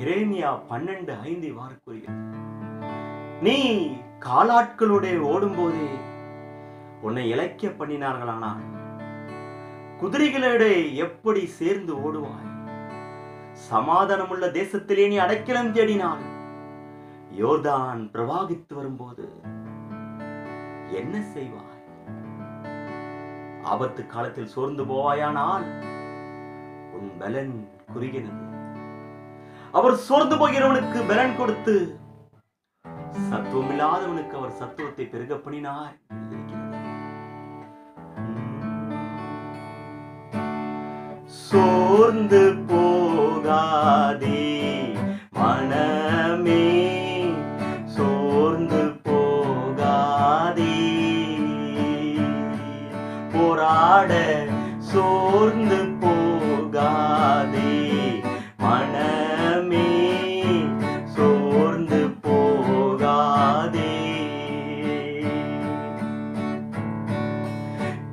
இரேமியா பன்னெண்டு ஐந்து இவ்வாறு கூறுகிறது. நீ காலாட்களுடைய ஓடும்போதே உன்னை இலக்கிய பண்ணினார்களானால் குதிரைகளோட எப்படி சேர்ந்து ஓடுவாய்? சமாதானமுள்ள தேசத்திலே நீ அடைக்கலம் தேடினால் யோர்தான் பிரவாகித்து வரும்போது என்ன செய்வாய்? ஆபத்து காலத்தில் சோர்ந்து போவாயானால் உன் பலன் குறுகினது. அவர் சோர்ந்து போகிறவனுக்கு பலன் கொடுத்து சத்துவமில்லாதவனுக்கு அவர் சத்துவத்தை பெருக பண்ணினார் சோர்ந்து போகாதே மன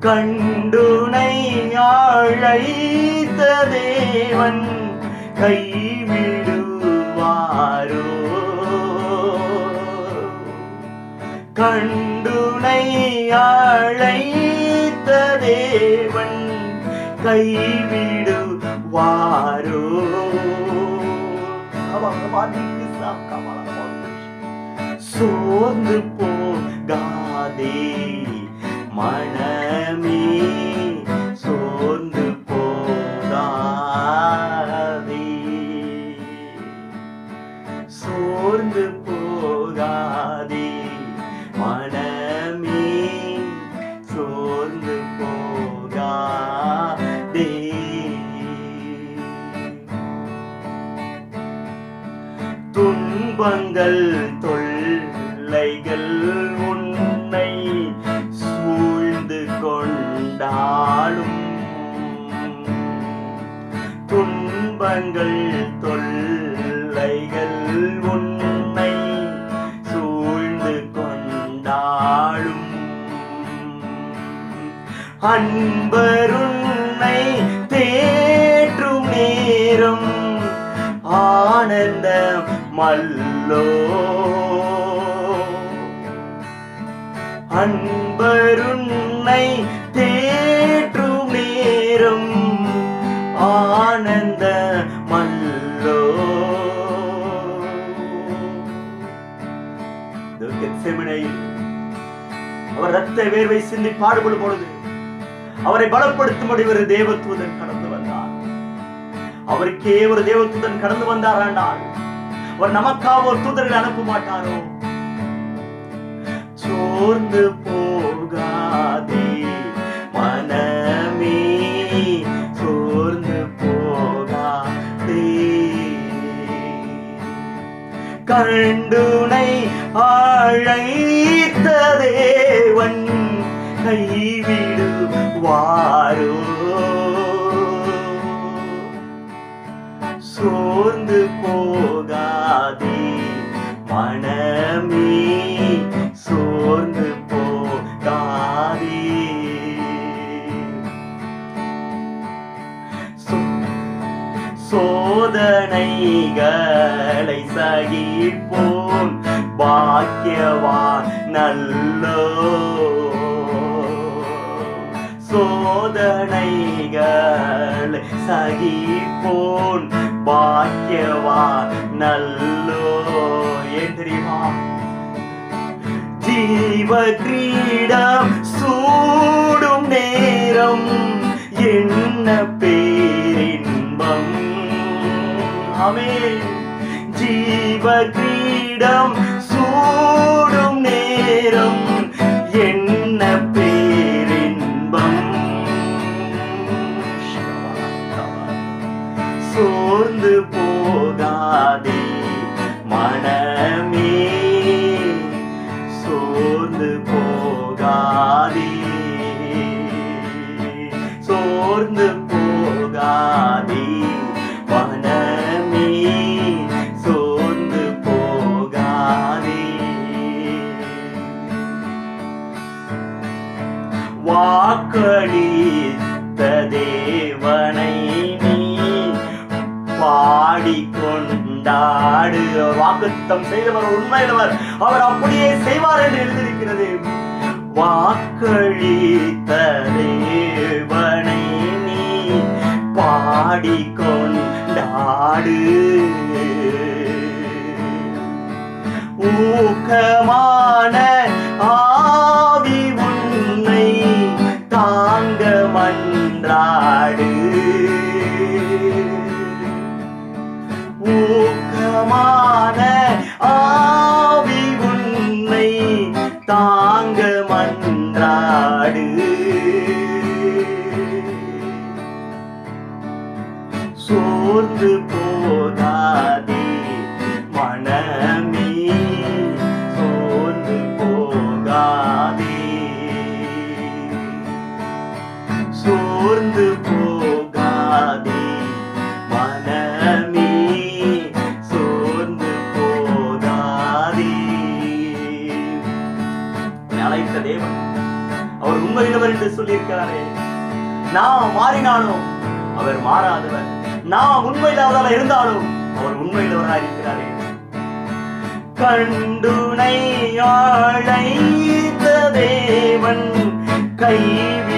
கண்டுனை ஆழைத்த தேவன் கைவிடுவாரோ கண்டுனை அழைத்த தேவன் கைவிடுவாரோ சோர்ந்து போகாதே. மனமே சோர்ந்து போகாதே. சோர்ந்து போகாதே. மனமே சோர்ந்து போகாதே. துன்பங்கள் தொழில் துன்பங்கள் தொல்லைகள் உன்னை சூழ்ந்து கொண்டாலும் அன்பருன்னை தேற்றும் நேரம் ஆனந்த மல்லோ. அன்பருன்னை தே செமினையில் அவர் ரத்த வேர்வை சிந்தி பாடுபடும் பொழுது அவரை பலப்படுத்தும்படி ஒரு தேவத்துவதன் கடந்து வந்தார். அவருக்கே ஒரு தேவதூதன் கடந்து வந்தார் வந்தாராண்டால் அவர் நமக்காக ஒரு தூதர்களை அனுப்ப மாட்டாரோ? சோர்ந்து போகாதே மன கண்டுனை அழைத்த தேவன் கைவிடுவாரோ? சோர்ந்து போ சோதனைகளை சகிப்போம். பாக்கியவான் நல்லோ சோதனைகள் சகிப்போன் பாக்கியவா நல்லோ ஏன் தெரியுமா? ஜீவ கிரீடம் சூடும் நேரம். என்ன பேரின்பம் அமே ஜீவ கிரீடம் சூடும் வாக்களித்த தேவனை நீ பாடிக்கொண்டாடு. கொண்டாடு வாக்குத்தம் செய்தவர் உண்மையிலவர். அவர் அப்படியே செய்வார் என்று எழுதியிருக்கிறது. வாக்களித்த தேவனை நீ பாடிக்கொண்டாடு. ஊக்கமான நாடு. ஊக்கமான ஆவி உன்னை தாங்க மன்றாடு. சோர்ந்து சோர்ந்து போகாதே. மனமே சோர்ந்து போகாதே அழைத்த தேவன் அவர் உண்மையினவர் என்று சொல்லியிருக்கிறாரே. நான் மாறினாலும் அவர் மாறாதவர். நான் உண்மையில் இருந்தாலும் அவர் உண்மையிலவராக இருக்கிறாரே. கண்டுனை அழைத்த தேவன் கைவி